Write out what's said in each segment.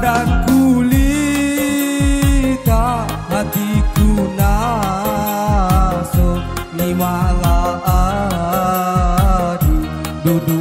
dan kulita hatiku naso ni malah adu duduk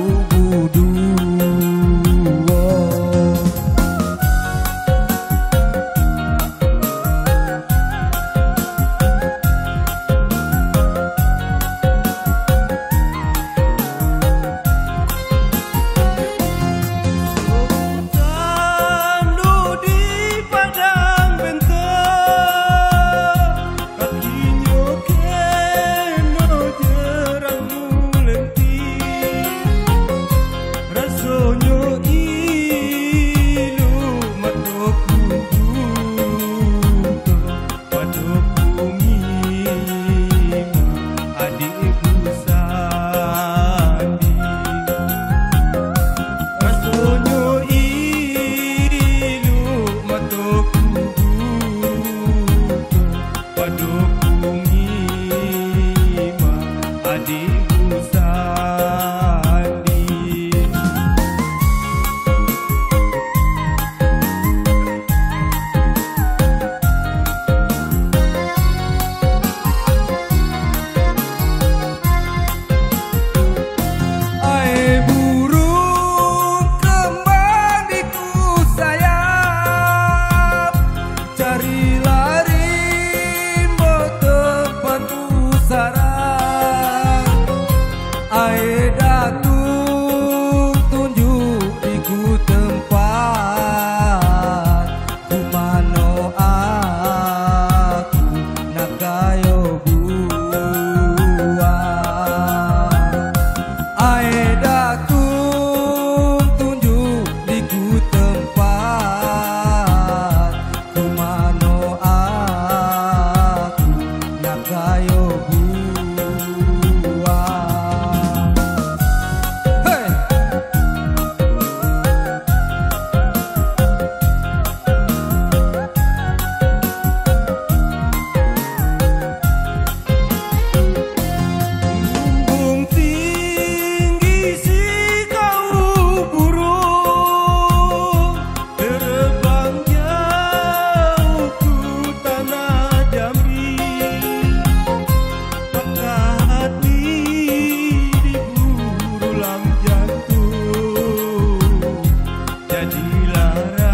Jadilah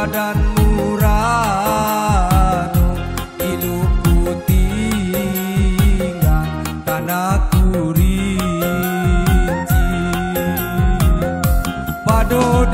badan murano Ilu tinggal tanah kurinci Pado